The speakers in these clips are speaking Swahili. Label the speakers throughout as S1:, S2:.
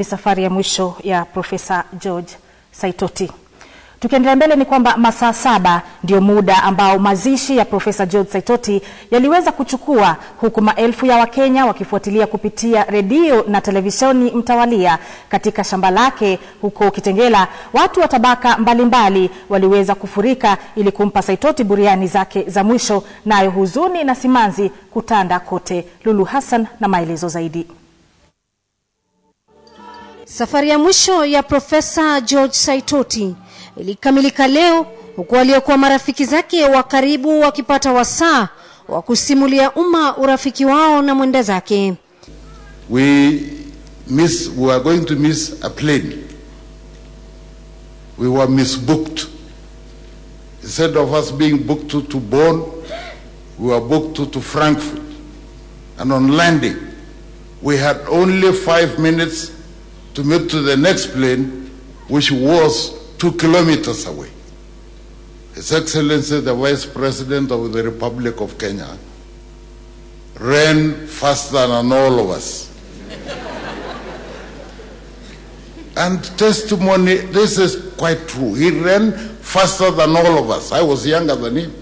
S1: ni safari ya mwisho ya Profesa George Saitoti. Tukiendelea mbele ni kwamba masaa saba ndio muda ambao mazishi ya Profesa George Saitoti yaliweza kuchukua, huku maelfu ya Wakenya wakifuatilia kupitia redio na televisheni mtawalia katika shamba lake huko Kitengela. Watu wa tabaka mbalimbali waliweza kufurika ili kumpa Saitoti buriani zake za mwisho, nayo huzuni na simanzi kutanda kote. Lulu Hassan na maelezo zaidi.
S2: Safari ya mwisho ya Profesa George Saitoti ilikamilika leo huku waliokuwa marafiki zake wa karibu wakipata wasaa wa kusimulia umma urafiki wao na mwenda zake.
S3: We miss, we are going to miss a plane. We were misbooked. Instead of us being booked to, to Bonn, we were booked to, to Frankfurt. And on landing, we had only five minutes to meet to the next plane, which was two kilometers away. His Excellency, the Vice President of the Republic of Kenya, ran faster than all of us. and testimony, this is quite true. He ran faster than all of us. I was younger than him.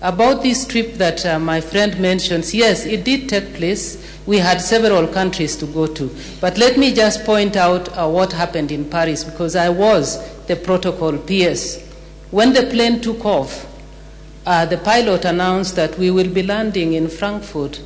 S4: About this trip that uh, my friend mentions, yes, it did take place. We had several countries to go to. But let me just point out uh, what happened in Paris because I was the protocol PS. When the plane took off, uh, the pilot announced that we will be landing in Frankfurt.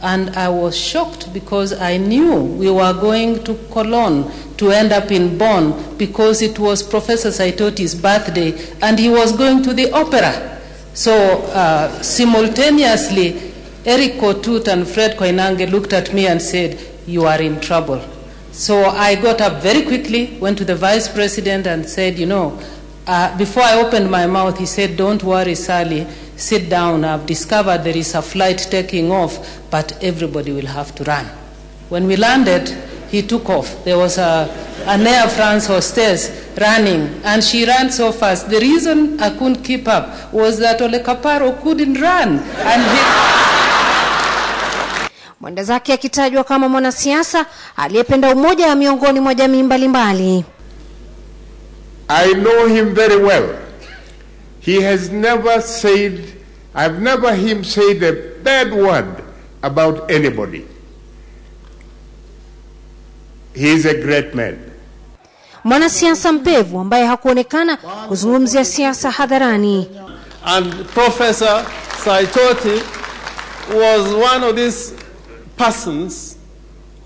S4: And I was shocked because I knew we were going to Cologne to end up in Bonn because it was Professor Saitoti's birthday and he was going to the opera. So uh, simultaneously, Eric Kotut and Fred Koinange looked at me and said, You are in trouble. So I got up very quickly, went to the vice president and said, You know, uh, before I opened my mouth, he said, Don't worry, Sally, sit down. I've discovered there is a flight taking off, but everybody will have to run. When we landed, he took off. There was a, an Air France hostess running, and she ran so fast. The reason I couldn't keep up was that Ole Kaparo couldn't run. And he,
S2: Mwenda zake akitajwa kama mwanasiasa aliyependa umoja miongoni mwa jamii mbalimbali.
S5: I know him very well. He has never said, I've never him said a bad word about anybody. He is a great man.
S2: Mwanasiasa mpevu ambaye hakuonekana kuzungumzia siasa hadharani.
S6: And Professor Saitoti was one of these persons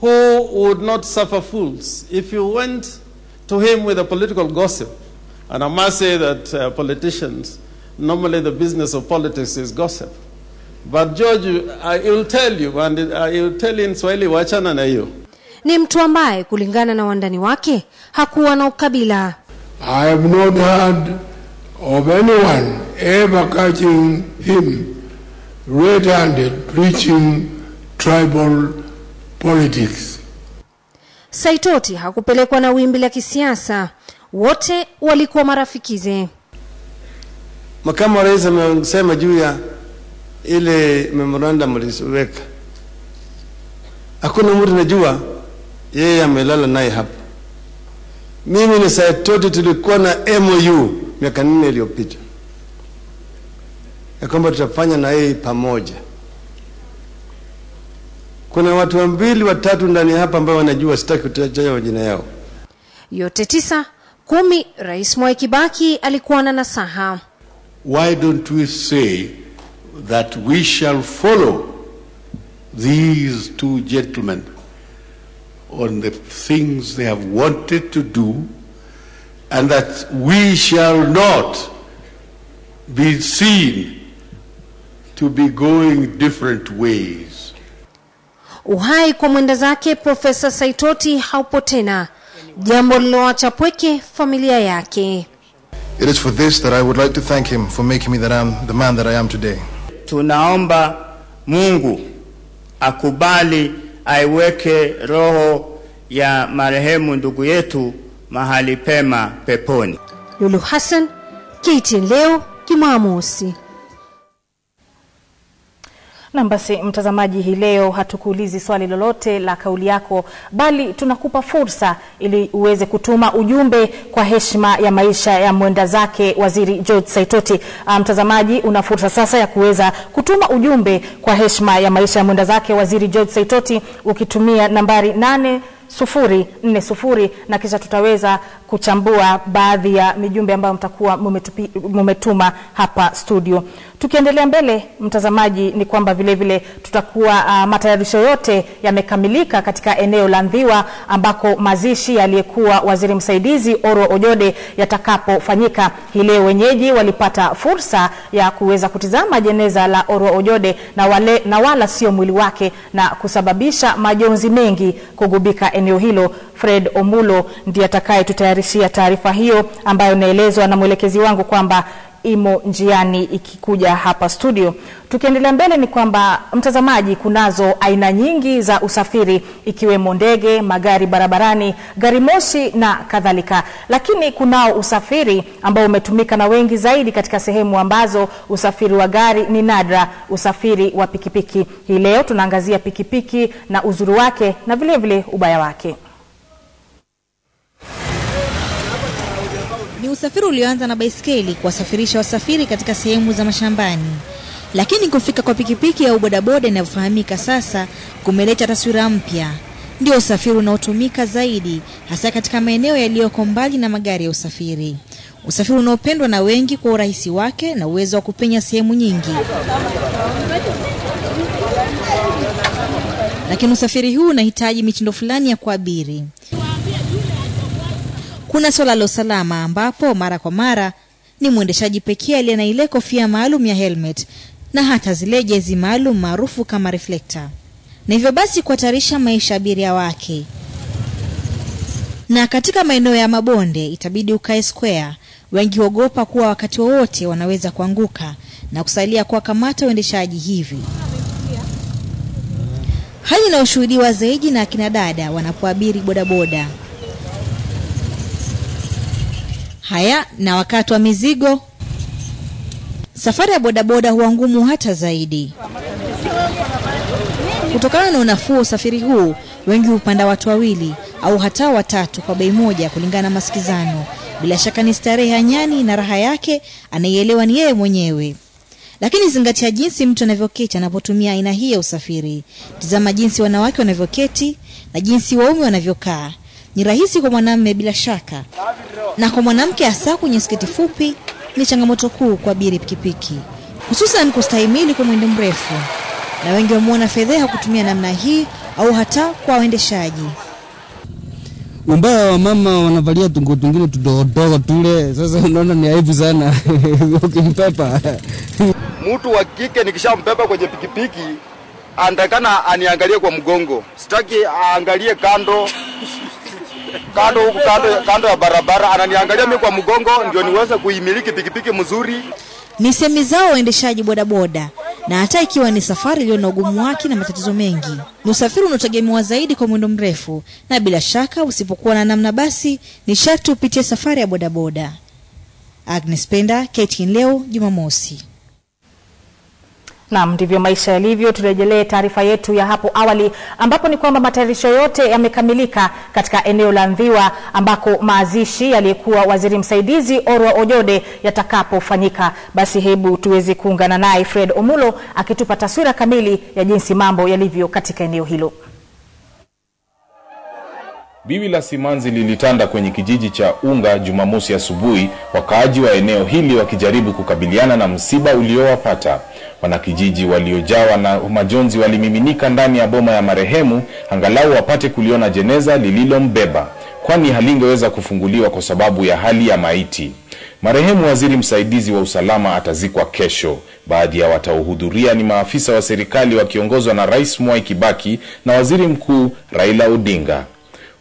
S6: who would not suffer fools. If you went to him with a political gossip, and I must say that uh, politicians, normally the business of politics is gossip. But George, I will tell you, and I will tell you in Swahili, wachana na hiyo.
S2: Ni mtu ambaye kulingana na wandani wake hakuwa na ukabila.
S7: I have not heard of anyone ever catching him red-handed preaching tribal politics.
S2: Saitoti hakupelekwa na wimbi la kisiasa, wote walikuwa marafikize.
S8: Makamu wa rais amesema juu ya ile memorandum mliweka, hakuna mtu najua yeye amelala naye hapa. Mimi ni Saitoti tulikuwa na MOU miaka nne iliyopita ya kwamba tutafanya na yeye pamoja. Kuna watu wambili watatu ndani hapa ambao wanajua, sitaki kutaja majina yao.
S2: Yote tisa kumi, Rais Mwai Kibaki alikuwa na nasaha.
S9: Why don't we say that we shall follow these two gentlemen on the things they have wanted to do and that we shall not be seen to be going different ways.
S2: Uhai kwa mwenda zake Profesa Saitoti haupo tena, jambo liloacha pweke familia yake.
S10: It is for this that I would like to thank him for making me that I am the man that I am today.
S11: Tunaomba Mungu akubali aiweke roho ya marehemu ndugu yetu mahali pema peponi.
S2: Lulu Hassan, KTN leo Jumamosi.
S1: Na basi mtazamaji, hii leo hatukuulizi swali lolote la kauli yako, bali tunakupa fursa ili uweze kutuma ujumbe kwa heshima ya maisha ya mwenda zake Waziri George Saitoti. Ah, Mtazamaji, una fursa sasa ya kuweza kutuma ujumbe kwa heshima ya maisha ya mwenda zake Waziri George Saitoti ukitumia nambari nane sufuri nne sufuri na kisha tutaweza kuchambua baadhi ya mijumbe ambayo mtakuwa mumetuma hapa studio. Tukiendelea mbele, mtazamaji, ni kwamba vile vile tutakuwa uh, matayarisho yote yamekamilika katika eneo la Ndhiwa ambako mazishi aliyekuwa waziri msaidizi Oro Ojode yatakapofanyika hii leo. Wenyeji walipata fursa ya kuweza kutizama jeneza la Oro Ojode na, wale, na wala sio mwili wake na kusababisha majonzi mengi kugubika eneo hilo. Fred Omulo ndiye atakayetutayarishia taarifa hiyo ambayo inaelezwa na mwelekezi wangu kwamba imo njiani ikikuja hapa studio. Tukiendelea mbele ni kwamba mtazamaji, kunazo aina nyingi za usafiri ikiwemo ndege, magari barabarani, gari moshi na kadhalika, lakini kunao usafiri ambao umetumika na wengi zaidi katika sehemu ambazo usafiri wa gari ni nadra, usafiri wa pikipiki. Hii leo tunaangazia pikipiki na uzuri wake na vilevile vile ubaya wake.
S12: Ni usafiri ulioanza na baiskeli kuwasafirisha wasafiri katika sehemu za mashambani, lakini kufika kwa pikipiki au bodaboda inayofahamika sasa kumeleta taswira mpya. Ndio usafiri unaotumika zaidi, hasa katika maeneo yaliyoko mbali na magari ya usafiri, usafiri unaopendwa na wengi kwa urahisi wake na uwezo wa kupenya sehemu nyingi. Lakini usafiri huu unahitaji mitindo fulani ya kuabiri. Kuna swala la usalama ambapo mara kwa mara ni mwendeshaji pekee aliye na ile kofia maalum ya helmet na hata zile jezi maalum maarufu kama reflector, na hivyo basi kuhatarisha maisha abiria wake. Na katika maeneo ya mabonde itabidi ukae square. Wengi huogopa kuwa wakati wowote wanaweza kuanguka na kusalia kuwakamata uendeshaji hivi, hali inayoshuhudiwa zaidi na akina dada wanapoabiri bodaboda. Haya, na wakati wa mizigo, safari ya bodaboda huwa ngumu hata zaidi. Kutokana na unafuu wa usafiri huu, wengi hupanda watu wawili au hata watatu kwa bei moja, kulingana na masikizano. Bila shaka ni starehe ya nyani na raha yake anaielewa ni yeye mwenyewe. Lakini zingatia jinsi mtu anavyoketi anapotumia aina hii ya usafiri. Tizama jinsi wanawake wanavyoketi na jinsi waume wanavyokaa. Ni rahisi kwa mwanamme bila shaka, na kwa mwanamke hasa kwenye sketi fupi ni changamoto kuu kwa kuabiri pikipiki, hususan kustahimili kwa mwendo mrefu, na wengi wamwona fedheha kutumia namna hii au hata kwa waendeshaji.
S13: Umbaya wa mama wanavalia tungo tungine tudogodogo tule, sasa unaona ni aibu sana. Ukimpepa
S14: mtu wa kike Nikishampepa kwenye pikipiki anatakana aniangalie kwa mgongo, sitaki aangalie kando kando huku kando, kando ya barabara, ananiangalia mimi kwa mgongo ndio niweze kuimiliki pikipiki mzuri.
S12: Ni semi zao waendeshaji bodaboda, na hata ikiwa ni safari iliyo na ugumu wake na matatizo mengi, ni usafiri unaotegemewa zaidi kwa mwendo mrefu, na bila shaka usipokuwa na namna, basi ni sharti upitie safari ya bodaboda. Agnes Penda, KTN leo Jumamosi.
S1: Naam, ndivyo maisha yalivyo. Turejelee taarifa yetu ya hapo awali ambapo ni kwamba matayarisho yote yamekamilika katika eneo la Ndhiwa ambako mazishi yaliyekuwa waziri msaidizi Orwa Ojode yatakapofanyika. Basi hebu tuweze kuungana naye Fred Omulo akitupa taswira kamili ya jinsi mambo yalivyo katika eneo hilo.
S15: Biwi la simanzi lilitanda kwenye kijiji cha Unga Jumamosi asubuhi, wakaaji wa eneo hili wakijaribu kukabiliana na msiba uliowapata. Wanakijiji waliojawa na majonzi walimiminika ndani ya boma ya marehemu angalau wapate kuliona jeneza lililombeba, kwani halingeweza kufunguliwa kwa sababu ya hali ya maiti. Marehemu waziri msaidizi wa usalama atazikwa kesho. Baadhi ya wataohudhuria ni maafisa wa serikali wakiongozwa na Rais Mwai Kibaki na waziri mkuu Raila Odinga.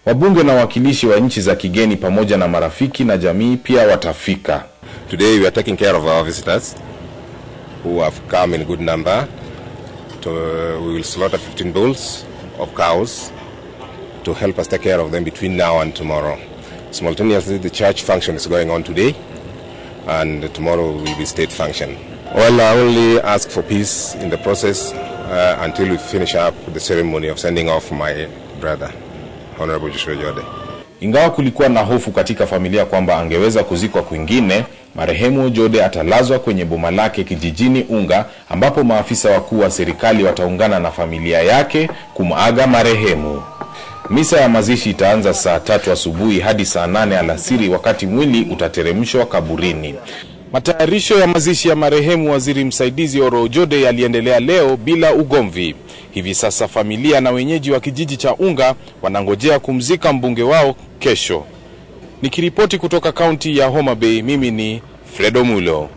S15: Wabunge na wawakilishi wa nchi za kigeni pamoja na marafiki na jamii pia watafika.
S16: Today we are taking care of our visitors who have come in good number. To, we will slaughter 15 bulls of cows to help us take care of them between now and tomorrow. Simultaneously, the church function is going on today, and tomorrow will be state function. Well, I only ask for peace in the process uh, until we finish up the ceremony of sending off my brother, Honorable Joshua Jode.
S15: Ingawa kulikuwa na hofu katika familia kwamba angeweza kuzikwa kwingine, marehemu Jode atalazwa kwenye boma lake kijijini Unga, ambapo maafisa wakuu wa serikali wataungana na familia yake kumaga marehemu. Misa ya mazishi itaanza saa tatu asubuhi hadi saa nane alasiri, wakati mwili utateremshwa kaburini. Matayarisho ya mazishi ya marehemu waziri msaidizi Oro Ojode yaliendelea leo bila ugomvi. Hivi sasa familia na wenyeji wa kijiji cha Unga wanangojea kumzika mbunge wao kesho. Nikiripoti kutoka kaunti ya Homa Bay, mimi ni Fredo Mulo.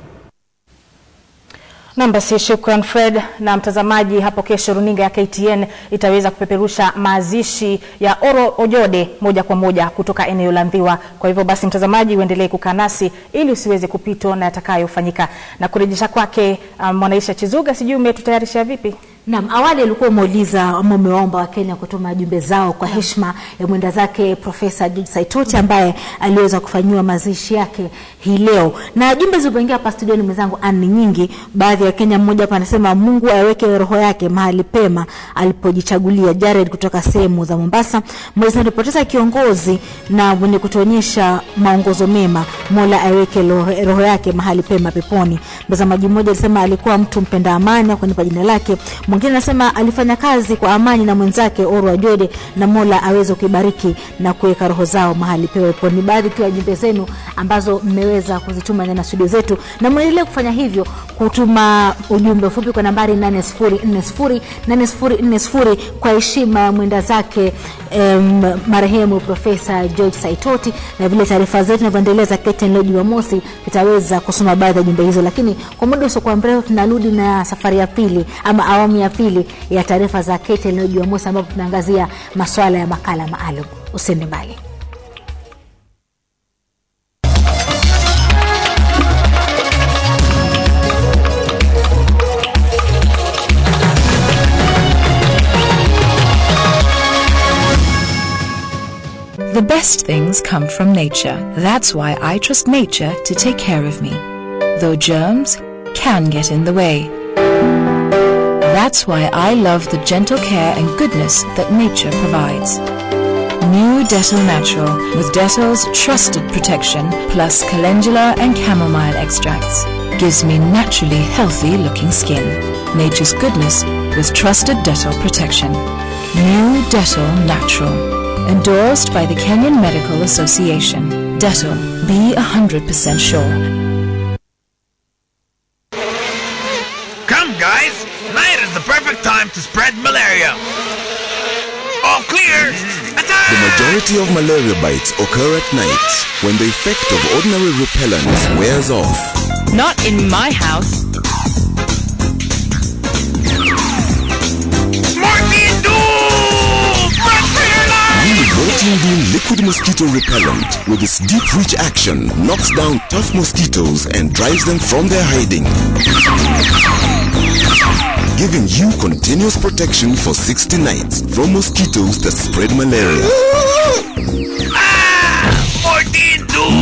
S1: Nam basi, shukran Fred. Na mtazamaji, hapo kesho runinga ya KTN itaweza kupeperusha mazishi ya Oro Ojode moja kwa moja kutoka eneo la Ndhiwa. Kwa hivyo basi, mtazamaji, uendelee kukaa nasi ili usiweze kupitwa na yatakayofanyika. Na kurejesha kwake um, Mwanaisha Chizuga, sijui umetutayarisha vipi?
S17: Naam, awali alikuwa umeuliza ama umewaomba Wakenya kutuma jumbe zao kwa heshima ya mwenda zake Profesa George Saitoti ambaye aliweza kufanyiwa mazishi yake hii leo, na jumbe zilizoingia hapa studioni mwenzangu ani nyingi. Baadhi ya Wakenya, mmoja hapa anasema Mungu aweke roho yake mahali pema alipojichagulia. Jared kutoka sehemu za Mombasa, mmoja alipoteza kiongozi na mwenye kutuonyesha maongozo mema, Mola aweke roho roho yake mahali pema peponi. Mtazamaji mmoja alisema alikuwa mtu mpenda amani, akunipa jina lake mwingine anasema alifanya kazi kwa amani na mwenzake Orwa Ajode, na Mola aweze kuibariki na kuweka roho zao mahali peponi. Baadhi tu ya jumbe zenu ambazo mmeweza kuzituma ndani ya studio zetu, na mwendelee kufanya hivyo, kutuma ujumbe mfupi kwa nambari 8040 8040 kwa heshima ya mwenda zake em, marehemu Profesa George Saitoti, na vile taarifa zetu zinavyoendelea za KTN leo Jumamosi, tutaweza kusoma baadhi ya jumbe hizo, lakini kwa muda usiokuwa mrefu tunarudi na safari ya pili ama awamu ya pili ya taarifa za KTN leo Jumamosi, ambapo tunaangazia masuala ya makala maalum. Usiende mbali.
S18: The best things come from nature. That's why I trust nature to take care of me. Though germs can get in the way. That's why I love the gentle care and goodness that nature provides. New Dettol Natural with Dettol's trusted protection plus calendula and chamomile extracts gives me naturally healthy looking skin. Nature's goodness with trusted Dettol protection. New Dettol Natural. Endorsed by the Kenyan Medical Association. Dettol. Be 100% sure.
S19: Time to spread malaria. All clear! Attack!
S20: The majority of malaria bites occur at night when the effect of ordinary repellents wears off.
S18: Not in my house.
S20: New Mortein Bean liquid mosquito repellent with its deep reach action knocks down tough mosquitoes and drives them from their hiding. Giving you continuous protection for 60 nights from mosquitoes that spread malaria.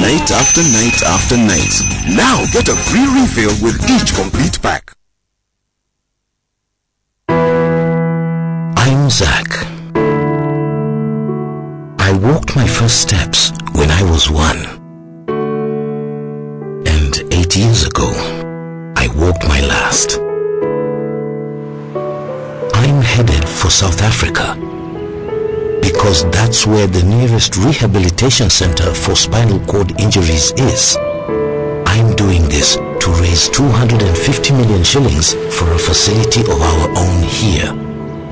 S20: Night after night after night. Now get a free refill with each complete pack.
S21: I'm Zach. I walked my first steps when I was one. And eight years ago, I walked my last. Headed for South Africa because that's where the nearest rehabilitation center for spinal cord injuries is. I'm doing this to raise 250 million shillings for a facility of our own here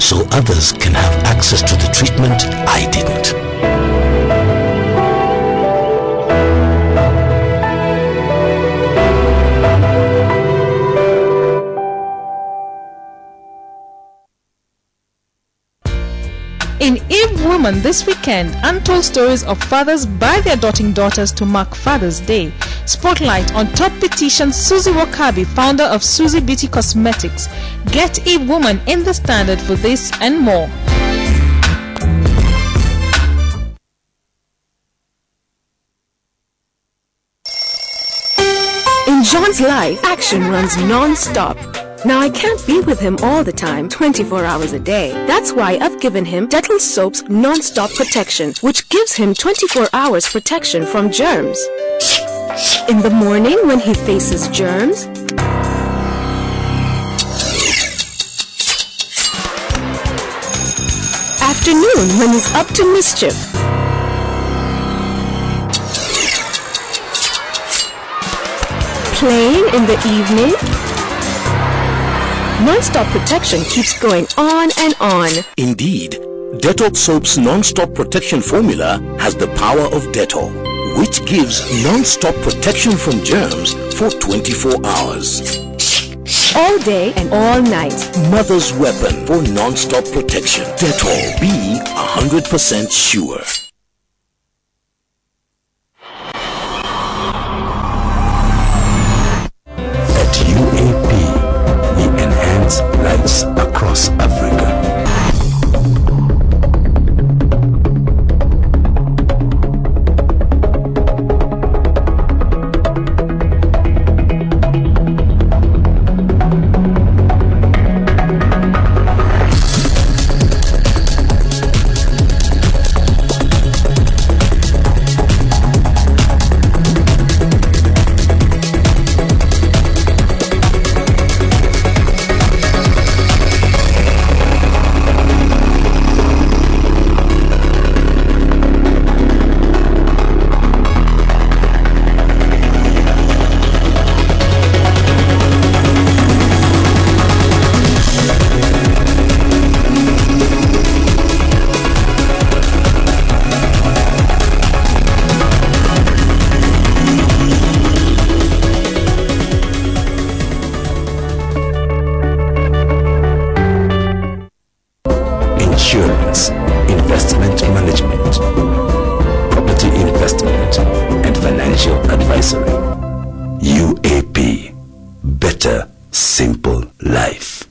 S21: so others can have access to the treatment I didn't.
S22: Woman this weekend, untold stories of fathers by their doting daughters to mark Father's Day. Spotlight on top petition Susie Wakabi, founder of Susie Beauty Cosmetics. Get Eve Woman in the standard for this and more.
S23: In John's life, action runs non-stop.
S24: Now I can't be with him all the time, 24 hours a day. That's why I've given him Dettol Soap's non-stop protection, which gives him 24 hours protection from germs. In the morning when he faces germs, afternoon when he's up to mischief. Playing in the evening. Non-stop protection keeps going on and on.
S21: Indeed, Dettol Soap's non-stop protection formula has the power of Dettol, which gives non-stop protection from germs for 24 hours.
S24: All day and all night.
S21: Mother's weapon for non-stop protection. Dettol. Be 100% sure.
S25: Insurance, investment management, property investment, and financial advisory. UAP. Better, simple life.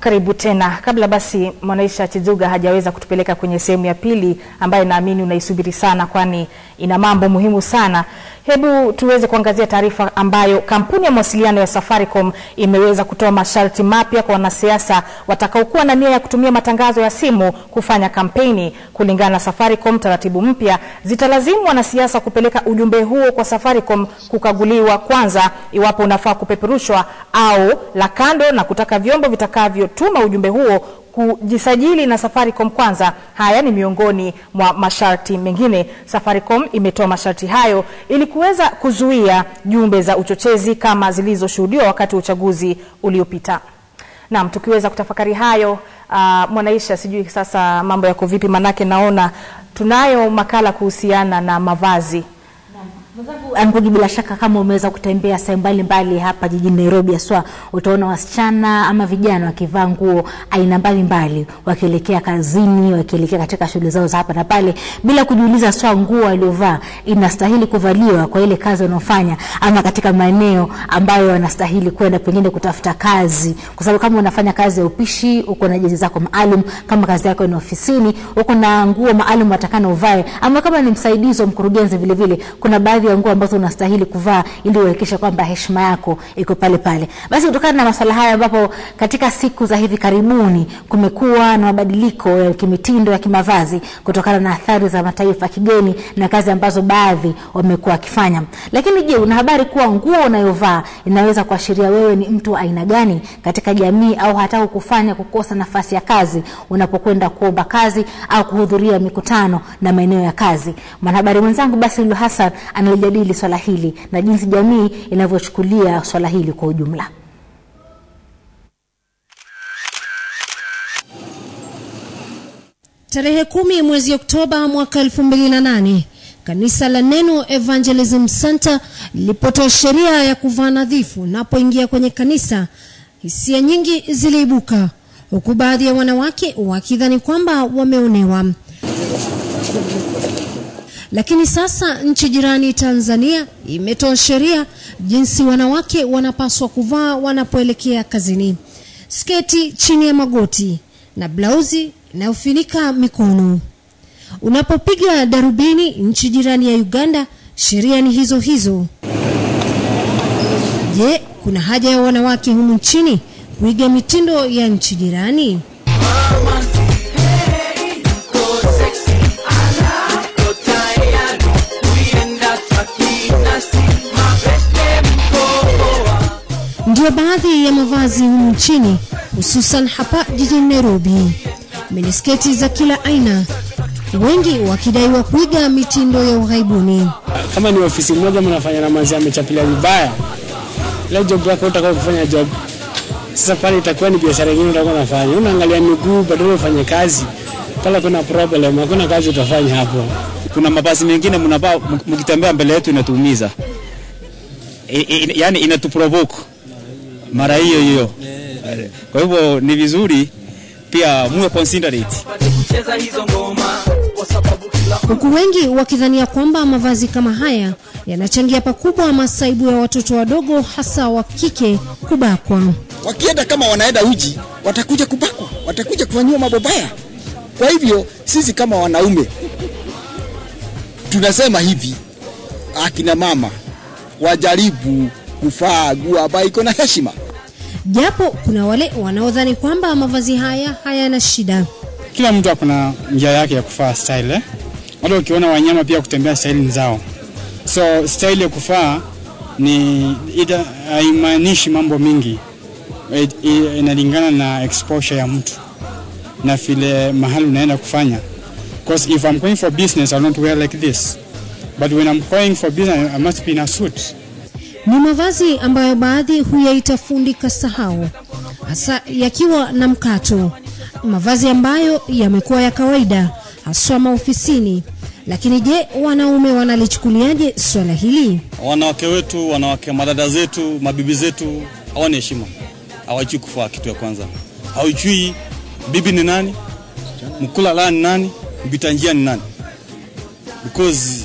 S1: Karibu tena. Kabla basi Mwanaisha Chizuga hajaweza kutupeleka kwenye sehemu ya pili ambayo naamini unaisubiri sana, kwani ina mambo muhimu sana. Hebu tuweze kuangazia taarifa ambayo kampuni ya mawasiliano ya Safaricom imeweza kutoa masharti mapya kwa wanasiasa watakaokuwa na nia ya kutumia matangazo ya simu kufanya kampeni. Kulingana na Safaricom, taratibu mpya zitalazimu wanasiasa kupeleka ujumbe huo kwa Safaricom kukaguliwa kwanza iwapo unafaa kupeperushwa au la kando, na kutaka vyombo vitakavyotuma ujumbe huo kujisajili na Safaricom kwanza. Haya ni miongoni mwa masharti mengine. Safaricom imetoa masharti hayo ili kuweza kuzuia jumbe za uchochezi kama zilizoshuhudiwa wakati wa uchaguzi uliopita. Naam, tukiweza kutafakari hayo uh, Mwanaisha, sijui sasa mambo yako vipi, manake naona tunayo makala kuhusiana na mavazi.
S17: Anguji, bila shaka kama umeweza kutembea sehemu mbalimbali hapa jijini Nairobi, haswa utaona wasichana ama vijana wakivaa nguo aina mbalimbali, wakielekea kazini, wakielekea katika shughuli zao za hapa na pale, bila kujiuliza swa nguo waliovaa inastahili kuvaliwa kwa ile kazi wanaofanya, ama katika maeneo ambayo wanastahili kwenda pengine kutafuta kazi, kwa sababu kama unafanya kazi ya upishi, uko na jezi zako maalum. Kama kazi yako ni ofisini, uko na nguo maalum watakana uvae, ama kama ni msaidizi wa mkurugenzi, vile vile kuna baadhi ya nguo ambazo unastahili kuvaa ili uhakikishe kwamba heshima yako iko pale pale. Basi kutokana na masuala haya, ambapo katika siku za hivi karibuni kumekuwa na mabadiliko ya kimitindo ya kimavazi kutokana na athari za mataifa kigeni na kazi ambazo baadhi wamekuwa wakifanya. Lakini je, una habari kuwa nguo unayovaa inaweza kuashiria wewe ni mtu aina gani katika jamii au hata kukufanya kukosa nafasi ya kazi unapokwenda kuomba kazi au kuhudhuria mikutano na maeneo ya kazi? Mwanahabari mwenzangu Basil Hassan analijadili swala hili na jinsi jamii inavyochukulia swala hili kwa ujumla.
S2: Tarehe kumi mwezi Oktoba mwaka elfu mbili na nane kanisa la Neno Evangelism Center lilipotoa sheria ya kuvaa nadhifu napoingia kwenye kanisa, hisia nyingi ziliibuka, huku baadhi ya wanawake wakidhani kwamba wameonewa. Lakini sasa nchi jirani Tanzania imetoa sheria jinsi wanawake wanapaswa kuvaa wanapoelekea kazini. sketi chini ya magoti na blauzi inayofunika mikono. Unapopiga darubini nchi jirani ya Uganda, sheria ni hizo hizo. Je, kuna haja ya wanawake humu nchini kuiga mitindo ya nchi jirani? Ndio baadhi ya mavazi humu nchini, hususan hapa jijini Nairobi, minisketi za kila aina, wengi wakidaiwa kuiga mitindo ya ughaibuni.
S26: kama ni ofisi moja mnafanya na manzi amechapilia vibaya, ile job yako utakuwa kufanya job sasa pale itakuwa ni biashara nyingine utakuwa unafanya, unaangalia miguu badala ufanye kazi pale, kuna problem, hakuna kazi utafanya hapo.
S27: kuna mabasi mengine mnavaa mk- mkitembea mbele yetu inatuumiza E, e, yani inatuprovoke mara hiyo hiyo. Kwa hivyo ni vizuri pia muwe considerate.
S2: Huku wengi wakidhania kwamba mavazi kama haya yanachangia pakubwa masaibu ya watoto wadogo hasa wa kike kubakwa.
S23: wakienda kama wanaenda uji watakuja kubakwa watakuja kufanyiwa mambo baya kwa hivyo sisi kama wanaume tunasema hivi akina mama wajaribu kufaa nguo ambayo iko na heshima
S2: Japo kuna wale wanaodhani kwamba mavazi haya hayana shida.
S26: Kila mtu akona njia yake ya kufaa style eh? Ukiona wanyama pia kutembea style zao, so style ya kufaa ni ida, haimaanishi mambo mingi, inalingana na exposure ya mtu na vile mahali unaenda kufanya. Because if I'm going for business I'll not wear like this, but when I'm going for business I must be in a suit.
S2: Ni mavazi ambayo baadhi huyaita fundi kasahau, hasa yakiwa na mkato, mavazi ambayo yamekuwa ya kawaida haswa maofisini. Lakini je, wanaume wanalichukuliaje swala hili?
S27: wanawake wetu wanawake madada zetu mabibi zetu hawana heshima hawajui kufaa kitu ya kwanza hawajui bibi ni nani mkula laa ni nani mpita njia ni nani because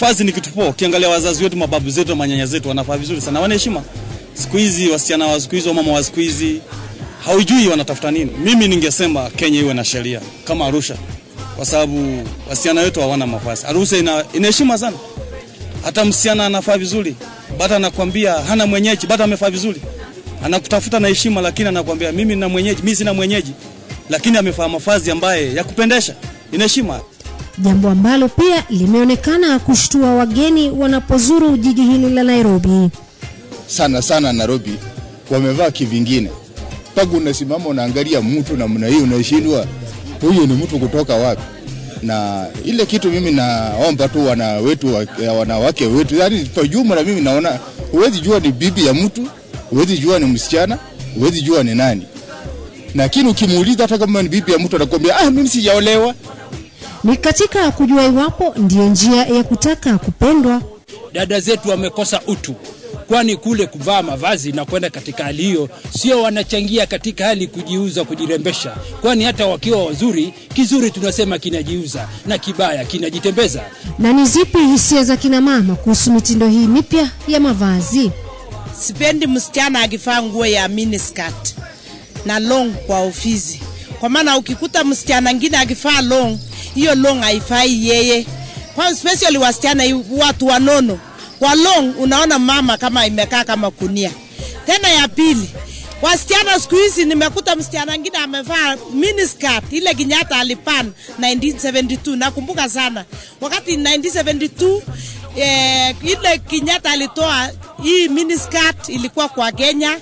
S27: fazi ni kitu poa. Ukiangalia wazazi wetu mababu zetu manyanya zetu wanafaa vizuri sana. Wana heshima siku hizi wasichana wa siku hizi wamama wa siku hizi haujui wanatafuta nini. Mimi ningesema kenya iwe na sheria kama arusha. Kwa sababu wasichana wetu hawana mavazi. Arusha ina, heshima sana. Hata msichana anafaa vizuri. Bata anakwambia hana mwenyeji bata amefaa vizuri. Anakutafuta na heshima lakini anakwambia mimi na mwenyeji mimi sina mwenyeji. Lakini amefaa mavazi ambaye ya kupendesha. Ina heshima
S2: Jambo ambalo pia limeonekana kushtua wageni wanapozuru jiji hili la Nairobi.
S28: sana sana Nairobi wamevaa kivingine, mpaka unasimama unaangalia mtu namna hii, unashindwa huyu ni mtu kutoka wapi? Na ile kitu mimi naomba tu wana wetu wa- wanawake wetu, yani kwa jumla, mimi naona huwezi jua ni bibi ya mtu, huwezi jua ni msichana, huwezi jua ni nani, lakini ukimuuliza hata kama ni bibi ya mtu anakuambia ah, mimi sijaolewa.
S2: Ni katika kujua iwapo ndiyo njia ya kutaka kupendwa
S29: dada zetu wamekosa utu, kwani kule kuvaa mavazi na kwenda katika hali hiyo sio wanachangia katika hali kujiuza, kujirembesha, kwani hata wakiwa wazuri, kizuri tunasema kinajiuza na kibaya kinajitembeza.
S2: na ni zipi hisia za kina mama kuhusu mitindo hii mipya ya mavazi?
S30: Sipendi msichana akivaa nguo ya miniskirt na long kwa ofisi, kwa maana ukikuta msichana ngine akivaa long, hiyo long haifai yeye, kwa especially wasichana watu wanono. Kwa long, unaona mama kama imekaa kama kunia. Tena ya pili, wasichana siku hizi nimekuta msichana ngine amevaa miniskirt. Ile Kenyatta alipan 1972 nakumbuka sana. Wakati 1972 eh, ile Kenyatta alitoa hii miniskirt ilikuwa kwa Kenya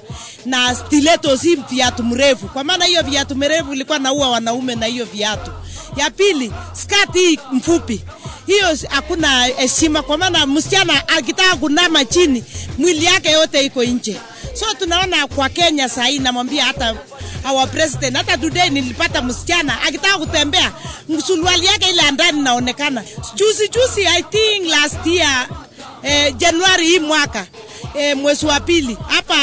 S30: na stiletto si viatu mrefu, kwa maana hiyo viatu mrefu ilikuwa naua wanaume na hiyo viatu. Ya pili, skati hii mfupi hiyo hakuna heshima, kwa maana msichana akitaka kunama chini mwili yake yote iko nje. So tunaona kwa Kenya saa hii, namwambia hata our president, hata today nilipata msichana akitaka kutembea suruali yake ile ndani naonekana. Juzi juzi, I think last year eh, Januari hii mwaka eh, mwezi wa pili hapa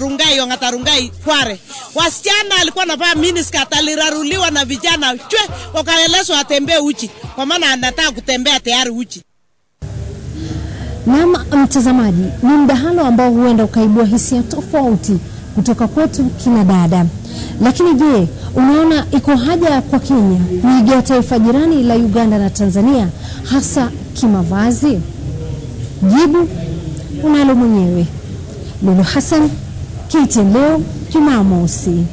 S30: Rungai, Ongata Rungai, Kware, wasichana alikuwa anavaa miniskirt, aliraruliwa na vijana chwe, wakaelezwa atembee uchi, kwa maana anataka kutembea tayari uchi.
S2: Naam, mtazamaji, ni mdahalo ambao huenda ukaibua hisia tofauti kutoka kwetu kina dada. Lakini je, unaona iko haja kwa Kenya kuiga taifa jirani la Uganda na Tanzania hasa kimavazi? Jibu unalo mwenyewe. Lulu Hassan, KTN leo Jumamosi.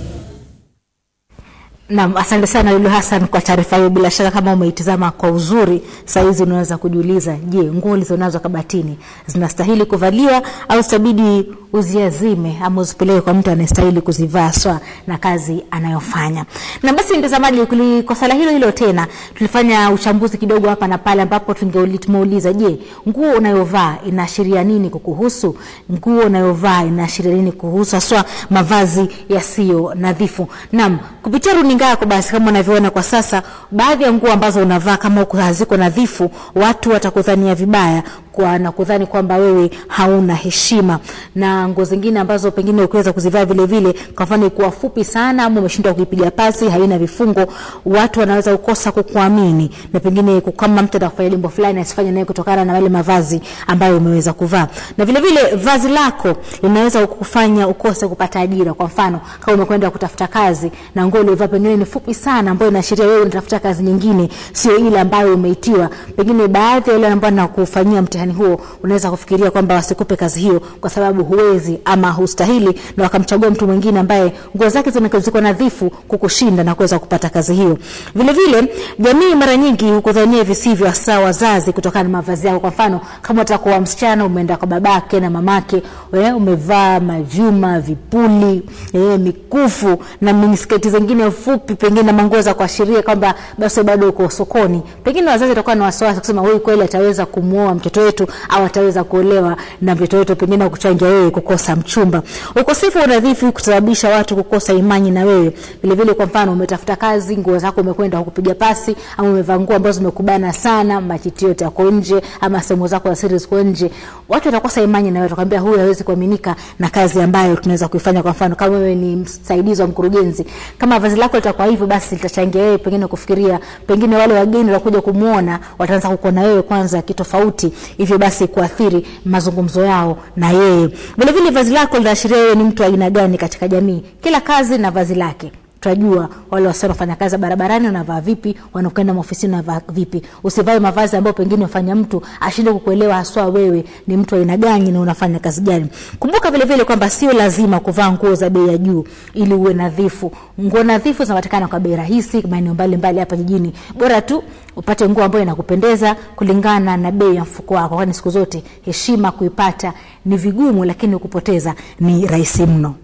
S17: Naam, asante sana Lulu Hassan kwa taarifa hiyo. Bila shaka kama umeitazama kwa uzuri, saa hizi unaweza kujiuliza, je, nguo ulizonazo kabatini zinastahili kuvaliwa au zitabidi uziazime ama uzipeleke kwa mtu anayestahili kuzivaa swa na kazi anayofanya. Na basi mtazamaji, kwa swala hilo hilo tena tulifanya uchambuzi kidogo hapa na pale, ambapo tumeuliza, je, nguo unayovaa inaashiria nini kukuhusu? Nguo unayovaa inaashiria nini kuhusu haswa mavazi yasiyo nadhifu? Naam, kupitia runinga yako basi, kama unavyoona kwa sasa, baadhi ya nguo ambazo unavaa kama haziko nadhifu, watu watakudhania vibaya kwa na kudhani kwamba wewe hauna heshima, na nguo zingine ambazo pengine ukiweza kuzivaa vile vile, kwa mfano ikuwa fupi sana ama umeshindwa kuipiga pasi, haina vifungo, watu wanaweza kukosa kukuamini, na pengine kama mtu atakufanya jambo fulani asifanye naye kutokana na wale mavazi ambayo umeweza kuvaa. Na vile vile vazi lako linaweza kukufanya ukose kupata ajira. Kwa mfano, kama umekwenda kutafuta kazi na nguo uliyovaa pengine ni fupi sana, ambayo inaashiria wewe unatafuta kazi nyingine, sio ile ambayo umeitiwa. Pengine baadhi ya wale ambao nakufanyia mtihani huo, unaweza kufikiria kwamba wasikupe kazi hiyo kwa sababu huwezi ama hustahili, na wakamchagua mtu mwingine ambaye nguo zake ziko nadhifu kukushinda na kuweza kupata kazi hiyo. Vile vile jamii mara nyingi hukudhania visivyo, hasa wazazi, kutokana na mavazi yako. Kwa mfano, kama utakuwa msichana umeenda kwa babake na mamake, we, umevaa majuma, vipuli, eh, mikufu na minisketi zingine fupi, pengine na manguo za kuashiria kwamba basi bado uko sokoni, pengine wazazi watakuwa na wasiwasi kusema huyu kweli ataweza kumwoa mtoto wetu au ataweza kuolewa na mtoto wetu, pengine kuchangia wewe kukosa mchumba. Ukosefu wa unadhifu kusababisha watu kukosa imani na wewe. Vile vile, kwa mfano, umetafuta kazi, nguo zako umekwenda kukupiga pasi, au umevaa nguo ambazo zimekubana sana, machiti yote yako nje, ama sehemu zako za siri ziko nje, watu watakosa imani na wewe, watakwambia huyu hawezi kuaminika na kazi ambayo tunaweza kuifanya. Kwa mfano, kama wewe ni msaidizi wa mkurugenzi, kama vazi lako litakuwa hivyo, basi litachangia wewe pengine kufikiria, pengine wale wageni wanakuja kumuona, wataanza kukuona wewe kwanza kitofauti, hivyo basi kuathiri mazungumzo yao na yeye. Vilevile vile vazi lako linaashiria wewe ni mtu aina gani katika jamii. Kila kazi na vazi lake tunajua wale wasio wanafanya kazi barabarani wanavaa vipi, wanakwenda maofisini wanavaa vipi. Usivae mavazi ambayo pengine ufanya mtu ashinde kukuelewa haswa wewe ni mtu aina gani na unafanya kazi gani. Kumbuka vile vile kwamba sio lazima kuvaa nguo za bei ya juu ili uwe nadhifu. Nguo nadhifu zinapatikana kwa bei rahisi maeneo mbalimbali hapa jijini. Bora tu upate nguo ambayo inakupendeza kulingana na bei ya mfuko wako, kwani siku zote heshima kuipata ni vigumu, lakini kupoteza ni rahisi mno.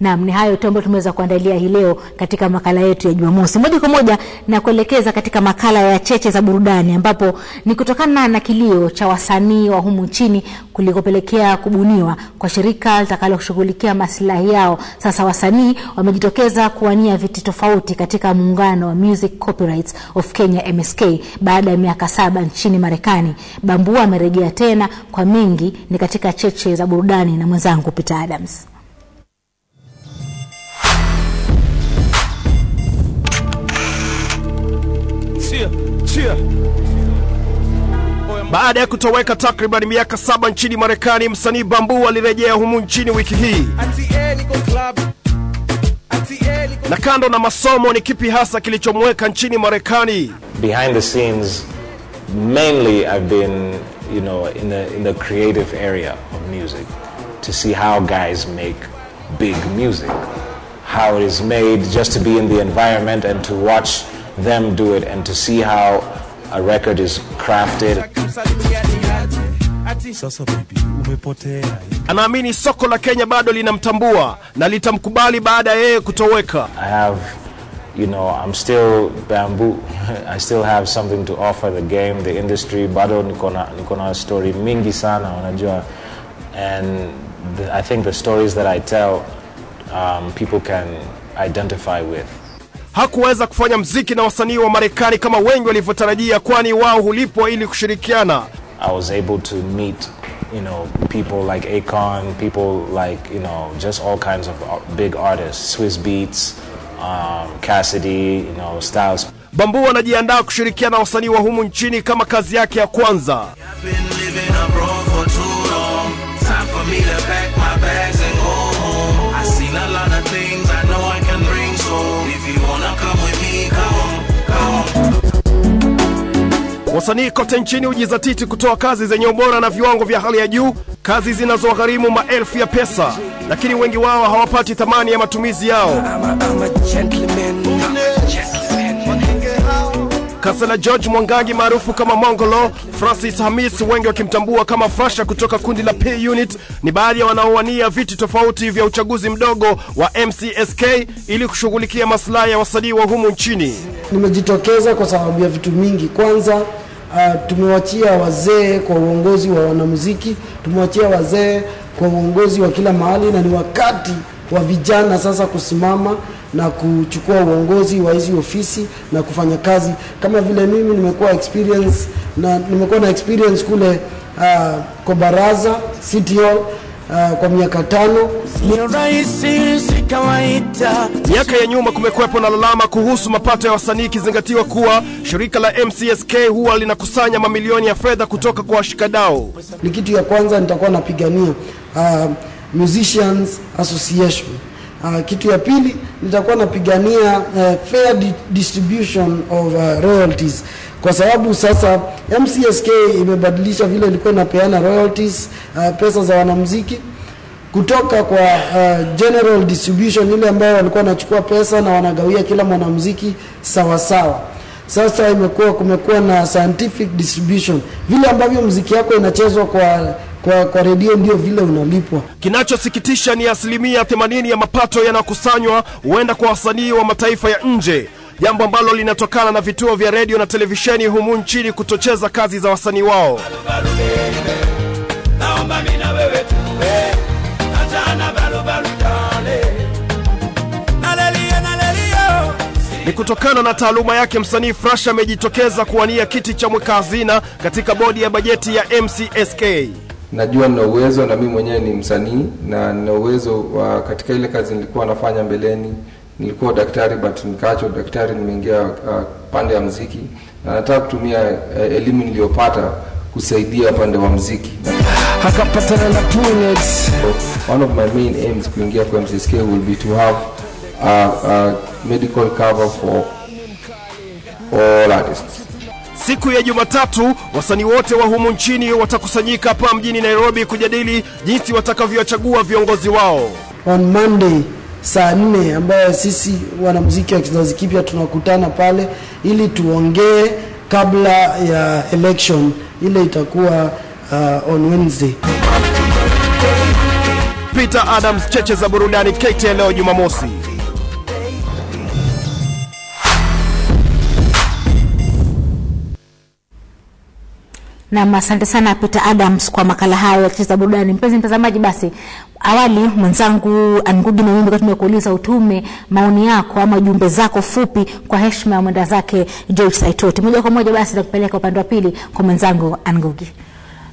S17: Naam, ni hayo tu ambayo tumeweza kuandalia hii leo katika makala yetu ya Jumamosi. Moja kwa moja na kuelekeza katika makala ya cheche za burudani, ambapo ni kutokana na kilio cha wasanii wa humu nchini kulikopelekea kubuniwa kwa shirika litakaloshughulikia maslahi yao. Sasa wasanii wamejitokeza kuwania viti tofauti katika muungano wa Music Copyrights of Kenya MSK baada ya miaka saba nchini Marekani. Bambua amerejea tena kwa mengi ni katika cheche za burudani na mwenzangu Peter Adams.
S31: Baada ya kutoweka takriban miaka saba nchini Marekani, msanii Bambu alirejea humu nchini wiki hii. Na kando na masomo, ni kipi hasa kilichomweka nchini Marekani?
S32: behind the scenes mainly i've been you know in the in the creative area of music to see how guys make big music how it is made just to be in the environment and to watch them do it and to see how a record is crafted
S31: Sasa bibi, umepotea. Anaamini soko la Kenya bado linamtambua na litamkubali baada ya yeye kutoweka.
S32: i have you know i'm still bamboo i still have something to offer the game the industry bado niko na niko na story mingi sana unajua and the, i think the stories that i tell um, people can identify with
S31: Hakuweza kufanya mziki na wasanii wa Marekani kama wengi walivyotarajia, kwani wao hulipwa ili kushirikiana.
S32: i was able to meet you know people like akon people like you know just all kinds of big artists swiss beats um, cassidy you know styles
S31: Bambu anajiandaa kushirikiana na wasanii wa humu nchini kama kazi yake ya kwanza.
S33: Time for me to pack my bags and go home. I see love
S31: Wasanii kote nchini hujizatiti kutoa kazi zenye ubora na viwango vya hali ya juu, kazi zinazogharimu maelfu ya pesa, lakini wengi wao hawapati thamani ya matumizi yao. Kasela George Mwangangi maarufu kama Mongolo, Francis Hamis wengi wakimtambua kama Frasha kutoka kundi la P Unit ni baadhi ya wanaowania viti tofauti vya uchaguzi mdogo wa MCSK ili kushughulikia masilahi ya wasanii wa humu nchini.
S33: Nimejitokeza kwa sababu ya vitu mingi. Kwanza uh, tumewachia wazee kwa uongozi wa wanamuziki, tumewachia wazee kwa uongozi wa kila mahali, na ni wakati wa vijana sasa kusimama na kuchukua uongozi wa hizi ofisi na kufanya kazi. Kama vile mimi nimekuwa experience na nimekuwa na experience kule uh, kwa baraza City Hall uh, kwa miaka tano.
S31: Miaka ya nyuma kumekuwepo na lalama kuhusu mapato ya wasanii ikizingatiwa kuwa shirika la MCSK huwa linakusanya mamilioni ya fedha kutoka kwa washikadau.
S33: Ni kitu ya kwanza nitakuwa napigania uh, Musicians Association. Uh, kitu ya pili nitakuwa napigania uh, fair di distribution of uh, royalties kwa sababu sasa MCSK imebadilisha vile ilikuwa inapeana royalties uh, pesa za wanamuziki kutoka kwa uh, general distribution ile ambayo walikuwa wanachukua pesa na wanagawia kila mwanamuziki sawa sawa. Sasa imekuwa kumekuwa na scientific distribution, vile ambavyo muziki yako inachezwa kwa kwa, kwa redio ndio vile unalipwa.
S31: Kinachosikitisha ni asilimia 80 ya mapato yanakusanywa huenda kwa wasanii wa mataifa ya nje, jambo ambalo linatokana na vituo vya redio na televisheni humu nchini kutocheza kazi za wasanii wao. Ni kutokana na taaluma yake, msanii Frash amejitokeza kuwania kiti cha mweka hazina katika bodi ya bajeti ya MCSK.
S34: najua nina uwezo na mimi mwenyewe ni msanii na nina uwezo wa katika ile kazi nilikuwa nafanya mbeleni nilikuwa daktari but nikaacha daktari nimeingia uh, pande ya mziki na nataka kutumia uh, elimu niliyopata kusaidia pande wa mziki akapatana na Tunex. one of my main aims kuingia kwa mcsk will be to have uh, uh, medical cover for all artists
S31: Siku ya Jumatatu, wasanii wote wa humu nchini watakusanyika hapa mjini Nairobi kujadili jinsi watakavyochagua viongozi wao.
S33: On Monday saa nne ambayo sisi wanamuziki wa kizazi kipya tunakutana pale ili tuongee kabla ya election ile itakuwa uh, on Wednesday.
S31: Peter Adams, cheche za burudani, KTN leo Jumamosi.
S17: Nam, asante sana Peter Adams kwa makala hayo ya Cheza Burudani. Mpenzi mtazamaji, basi awali mwenzangu Angugi na mimi tumekuuliza utume maoni yako ama jumbe zako fupi kwa heshima ya mwenda zake George Saitoti. Moja kwa moja basi nakupeleka upande wa pili kwa mwenzangu Angugi.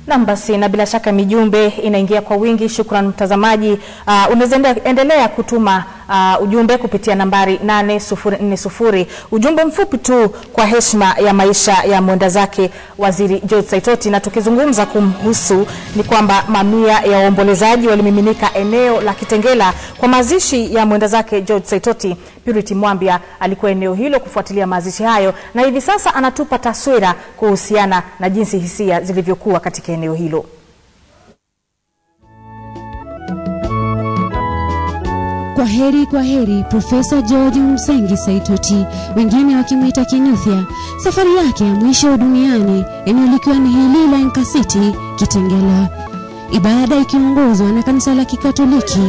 S1: Nam basi, na bila shaka mijumbe inaingia kwa wingi. Shukran mtazamaji. Uh, unaweza endelea kutuma uh, ujumbe kupitia nambari 8040 ujumbe mfupi tu kwa heshima ya maisha ya mwenda zake Waziri George Saitoti. Na tukizungumza kumhusu ni kwamba mamia ya waombolezaji walimiminika eneo la Kitengela kwa mazishi ya mwenda zake George Saitoti. Purity Mwambia alikuwa eneo hilo kufuatilia mazishi hayo, na hivi sasa anatupa taswira kuhusiana na jinsi hisia zilivyokuwa katika eneo hilo.
S35: Kwa heri, kwa heri Profesa George Msengi Saitoti, wengine wakimwita Kinuthia. Safari yake ya mwisho duniani, eneo likiwa ni hili la Nkasiti, Kitengela, ibada ikiongozwa na kanisa la Kikatoliki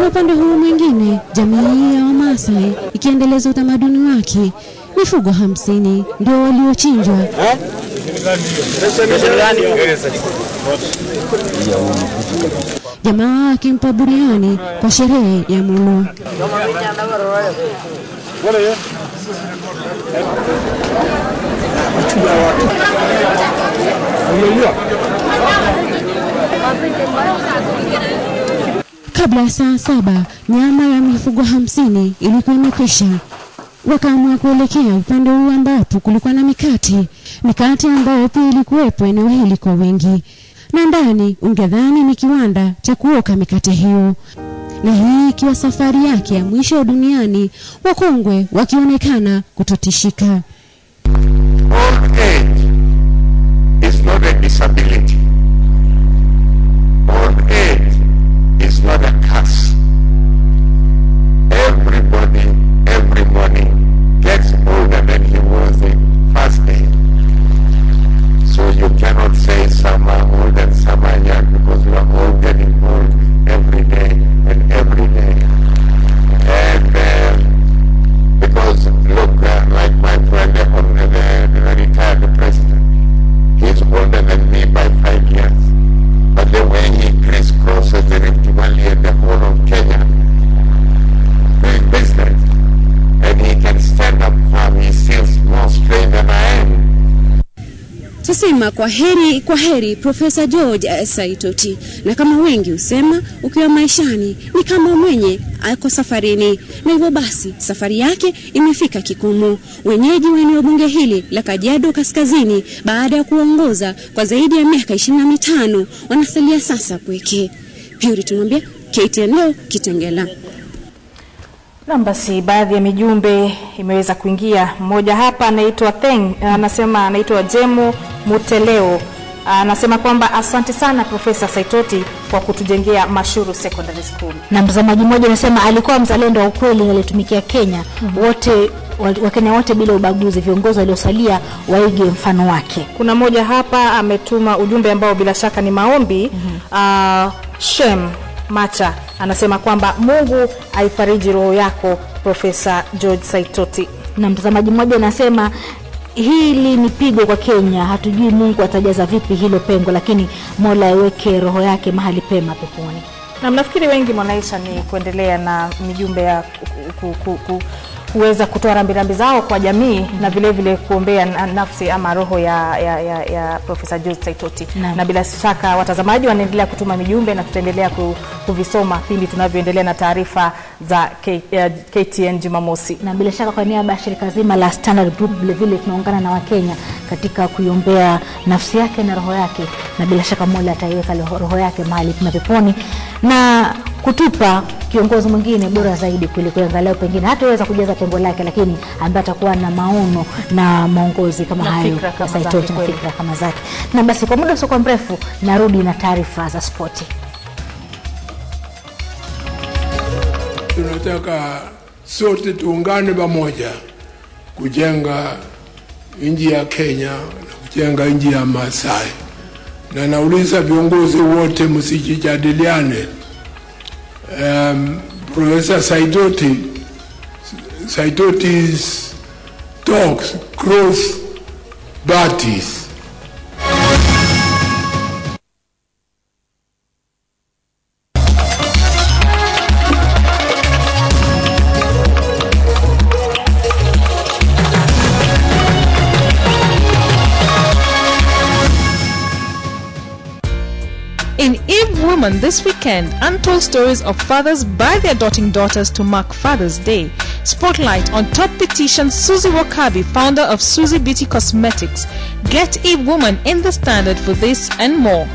S35: na upande huu mwingine jamii ya Wamasai ikiendeleza utamaduni wake. Mifugo hamsini ndio waliochinjwa jamaa akimpa buriani kwa sherehe ya Mulu. Kabla ya saa saba nyama ya mifugo hamsini ilikuwa imekwisha. Wakaamua kuelekea upande huu ambapo kulikuwa na mikati, mikate ambayo pia ilikuwepo eneo hili kwa wingi, na ndani ungedhani ni kiwanda cha kuoka mikate hiyo. Na hii ikiwa safari yake ya mwisho duniani, wakongwe wakionekana kutotishika. Kusema kwa heri, kwa heri Profesa George eh, Saitoti, na kama wengi husema ukiwa maishani ni kama mwenye ako safarini, na hivyo basi safari yake imefika kikomo. Wenyeji wa eneo bunge hili la Kajiado Kaskazini, baada ya kuongoza kwa zaidi ya miaka ishirini na mitano, wanasalia sasa pweke. Purity tunamwambia KTN leo Kitengela.
S1: Nam, basi baadhi ya mijumbe imeweza kuingia. Mmoja hapa anaitwa Theng, anasema anaitwa Jemo Muteleo, anasema kwamba asante sana Profesa Saitoti kwa kutujengea Mashuru Secondary School.
S17: na mtazamaji mmoja anasema alikuwa mzalendo wa ukweli na alitumikia Kenya wote wa- Wakenya wote bila ubaguzi. Viongozi waliosalia waige mfano wake.
S1: Kuna mmoja hapa ametuma ujumbe ambao bila shaka ni maombi. mm -hmm. uh, Shem Macha anasema kwamba Mungu aifariji roho yako Profesa George Saitoti.
S17: Na mtazamaji mmoja anasema hili ni pigo kwa Kenya, hatujui Mungu atajaza vipi hilo pengo, lakini Mola aweke roho yake mahali pema peponi.
S1: na mnafikiri wengi mwanaisha ni kuendelea na mijumbe ya ku, ku, ku, ku, kuweza kutoa rambirambi zao kwa jamii mm -hmm. na vile vile kuombea na- nafsi ama roho ya, ya, ya, ya Profesa Jules Saitoti
S17: na,
S1: na bila shaka watazamaji wanaendelea kutuma mijumbe na tutaendelea kuvisoma pindi tunavyoendelea na taarifa za K, eh, KTN Jumamosi.
S17: Na bila shaka kwa niaba ya shirika zima la Standard Group vile vile tunaungana na Wakenya katika kuiombea nafsi yake na roho yake, na bila shaka Mola ataiweka roho yake mahali pema peponi na kutupa kiongozi mwingine bora zaidi kuliko angalau pengine hataweza kujaza pengo lake, lakini ambaye atakuwa na maono na maongozi kama hayo
S1: kama
S17: na fikra kama zake. Na basi kwa muda usiokuwa mrefu narudi na taarifa za spoti.
S36: Tunataka sote tuungane pamoja kujenga nchi ya Kenya na kujenga nchi ya Masai, na nauliza viongozi wote msijijadiliane. Um, Professor Saitoti Saitoti's talks cross parties.
S22: Woman this weekend, untold stories of fathers by their doting daughters to mark Father's Day. Spotlight on top petition Susie Wakabi, founder of Susie Beauty Cosmetics. Get Eve Woman in the standard for this and more.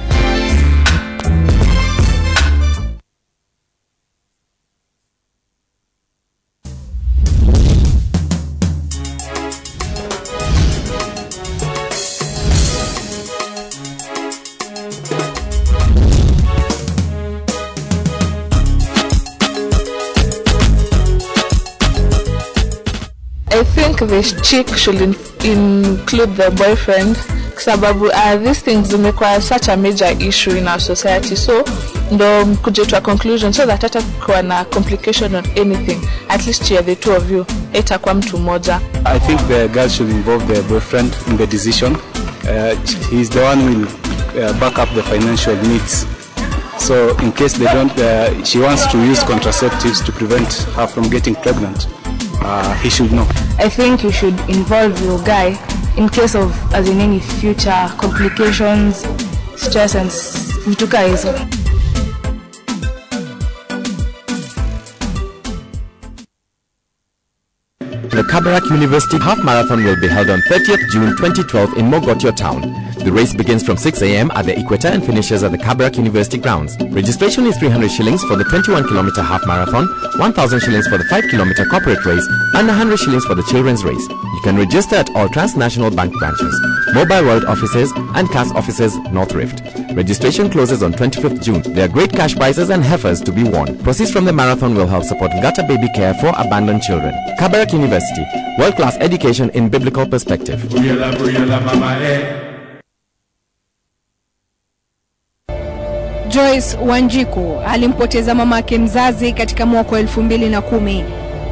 S37: This chick should in include the boyfriend sababu uh, these things zimekuwa such a major issue in our society so ndo mkuje to a conclusion so that hata kuwa na complication on anything at least you the two of you itakuwa mtu mmoja
S38: I think the girl should involve the boyfriend in the decision. Uh, he's the one who will uh, back up the financial needs. So in case they don't, uh, she wants to use contraceptives to prevent her from getting pregnant. Uh, he should know.
S37: I think you should involve your guy in case of as in any future complications, stress and s- vitu kaa hizo.
S39: Kabarak University Half Marathon will be held on 30th June 2012 in Mogotio town. The race begins from 6 a.m. at the equator and finishes at the Kabarak University grounds. Registration is 300 shillings for the 21 kilometer half marathon, 1000 shillings for the 5 kilometer corporate race, and 100 shillings for the children's race. You can register at all transnational bank branches, mobile world offices, and CAS offices North Rift. Registration closes on 25th June. There are great cash prizes and heifers to be won. Proceeds from the marathon will help support Ngata Baby Care for abandoned children. Kabarak University, world-class education in biblical perspective.
S40: Mama, eh.
S41: Joyce Wanjiku alimpoteza mamake mzazi katika mwaka wa elfu mbili na kumi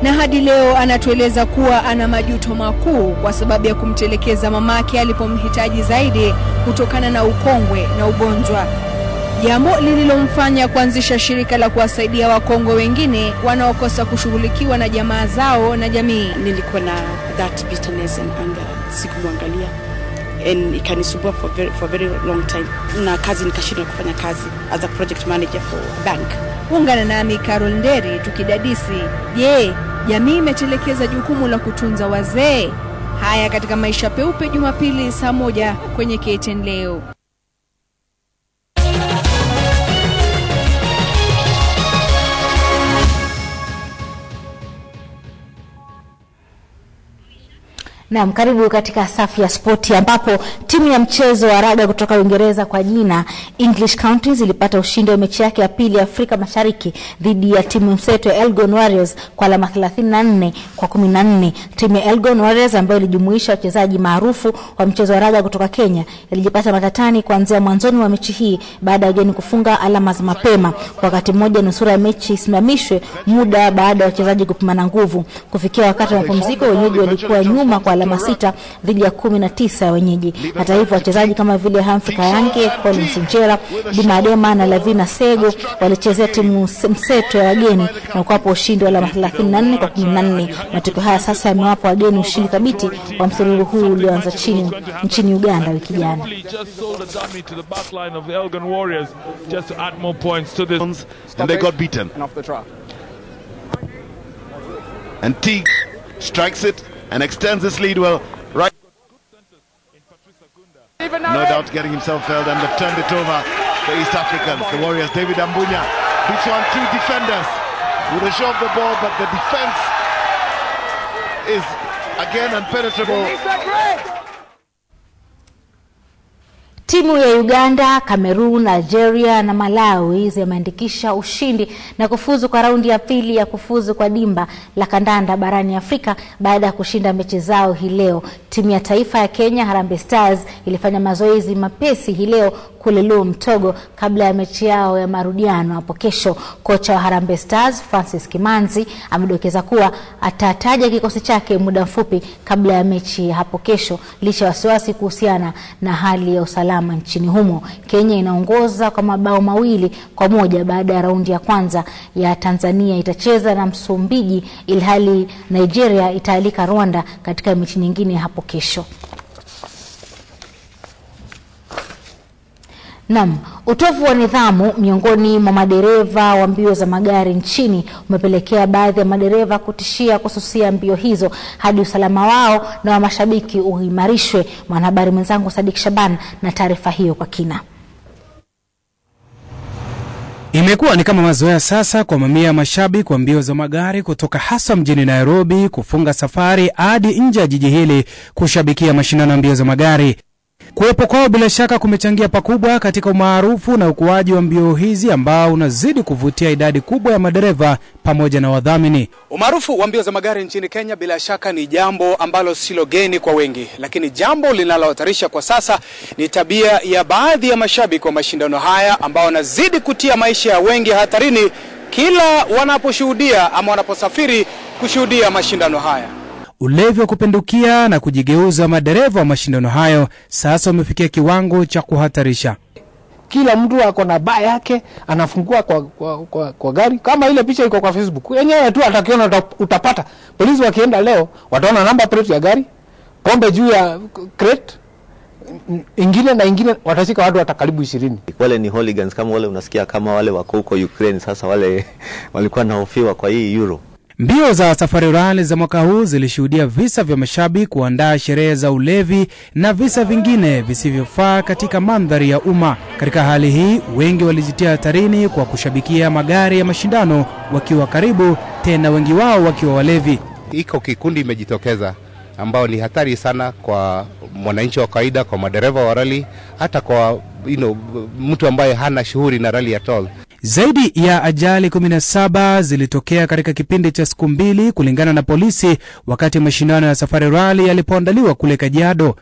S41: na hadi leo anatueleza kuwa ana majuto makuu kwa sababu ya kumtelekeza mamake alipomhitaji zaidi kutokana na ukongwe na ugonjwa, jambo lililomfanya kuanzisha shirika la kuwasaidia wakongwe wengine wanaokosa kushughulikiwa na jamaa zao na jamii.
S42: nilikuwa na that bitterness and anger sikumwangalia.
S43: And ikanisumbua for very, for very long time. Na kazi nikashindwa kufanya kazi as a project manager for bank
S41: Ungana nami Carol Nderi tukidadisi, je, jamii imetelekeza jukumu la kutunza wazee? Haya katika Maisha Peupe Jumapili saa moja kwenye KTN leo.
S17: Naam, karibu katika safu ya spoti ambapo timu ya mchezo wa raga kutoka Uingereza kwa jina English Counties ilipata ushindi wa mechi yake ya pili Afrika Mashariki dhidi ya timu mseto ya Elgon Warriors kwa alama 34 kwa 14. Timu ya Elgon Warriors ambayo ilijumuisha wachezaji maarufu wa mchezo wa raga kutoka Kenya ilijipata matatani kuanzia mwanzoni wa mechi hii baada ya wageni kufunga alama za mapema. Wakati mmoja nusura ya mechi isimamishwe muda baada ya wachezaji kupimana nguvu. Kufikia wakati wa mapumziko, wenyeji walikuwa nyuma kwa alama sita dhidi ya kumi na tisa ya wenyeji. Hata hivyo, wachezaji kama vile Humphrey Kayange, Collins Injera, Dima Adema na Lavina Sego walichezea timu mseto ya wageni na kuwapa ushindi wa alama 34 kwa 14. Matokeo haya sasa yamewapa wageni ushindi thabiti wa msururu huu ulioanza chini nchini Uganda wiki jana.
S42: and they got beaten.
S44: And off.
S42: And Teague strikes it and extends his lead well. Right. No doubt getting himself felled and they've turned it over. The East Africans, the Warriors. David Ambunya beats one, two defenders with a shove the ball, but the defense is again impenetrable.
S17: Timu ya Uganda, Cameroon, Algeria na Malawi zimeandikisha ushindi na kufuzu kwa raundi ya pili ya kufuzu kwa dimba la kandanda barani Afrika baada ya kushinda mechi zao hii leo. Timu ya taifa ya Kenya, Harambee Stars, ilifanya mazoezi mapesi hii leo kule Luo Mtogo kabla ya mechi yao ya marudiano hapo kesho. Kocha wa Harambee Stars Francis Kimanzi amedokeza kuwa atataja kikosi chake muda mfupi kabla ya mechi hapo kesho, licha ya wasiwasi kuhusiana na hali ya usalama nchini humo. Kenya inaongoza kwa mabao mawili kwa moja baada ya raundi ya kwanza ya Tanzania itacheza na Msumbiji, ilhali Nigeria itaalika Rwanda katika mechi nyingine hapo kesho. Naam, utovu wa nidhamu miongoni mwa madereva wa mbio za magari nchini umepelekea baadhi ya madereva kutishia kususia mbio hizo hadi usalama wao na wa mashabiki uimarishwe. Mwanahabari mwenzangu Sadik Shaban na taarifa hiyo kwa kina.
S45: Imekuwa ni kama mazoea sasa kwa mamia ya mashabiki wa mbio za magari kutoka hasa mjini Nairobi kufunga safari hadi nje ya jiji hili kushabikia mashindano ya mbio za magari. Kuwepo kwao bila shaka kumechangia pakubwa katika umaarufu na ukuaji wa mbio hizi ambao unazidi kuvutia idadi kubwa ya madereva pamoja na wadhamini. Umaarufu wa mbio za magari nchini Kenya bila shaka ni jambo ambalo silo geni kwa wengi, lakini jambo linalohatarisha kwa sasa ni tabia ya baadhi ya mashabiki wa mashindano haya ambao wanazidi kutia maisha ya wengi hatarini kila wanaposhuhudia ama wanaposafiri kushuhudia mashindano haya. Ulevi wa kupindukia na kujigeuza madereva wa mashindano hayo sasa umefikia kiwango cha kuhatarisha.
S46: kila mtu ako na baa yake anafungua kwa, kwa, kwa, kwa gari. Kama ile picha iko kwa facebook yenyewe tu atakiona utapata. Polisi wakienda leo wataona namba plate ya gari pombe juu ya crate ingine na ingine watashika watu hata karibu ishirini.
S47: Wale ni hooligans kama wale unasikia kama wale wako huko Ukraine sasa wale walikuwa nahofiwa kwa hii euro
S45: Mbio za Safari rali za mwaka huu zilishuhudia visa vya mashabiki kuandaa sherehe za ulevi na visa vingine visivyofaa katika mandhari ya umma. Katika hali hii, wengi walijitia hatarini kwa kushabikia magari ya mashindano wakiwa karibu, tena wengi wao wakiwa walevi.
S48: iko kikundi imejitokeza ambao ni hatari sana kwa mwananchi wa kawaida, kwa madereva wa rali, hata kwa you know, mtu ambaye hana shughuli na rali at all.
S45: Zaidi ya ajali 17 zilitokea katika kipindi cha siku mbili kulingana na polisi, wakati mashindano ya Safari rali yalipoandaliwa kule Kajiado.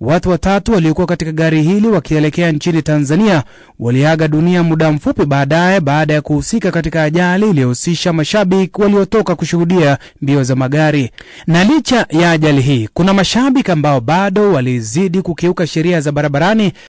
S45: Watu watatu waliokuwa katika gari hili wakielekea nchini Tanzania waliaga dunia muda mfupi baadaye baada ya kuhusika katika ajali iliyohusisha mashabiki waliotoka kushuhudia mbio za magari. Na licha ya ajali hii, kuna mashabiki ambao bado walizidi kukiuka sheria za barabarani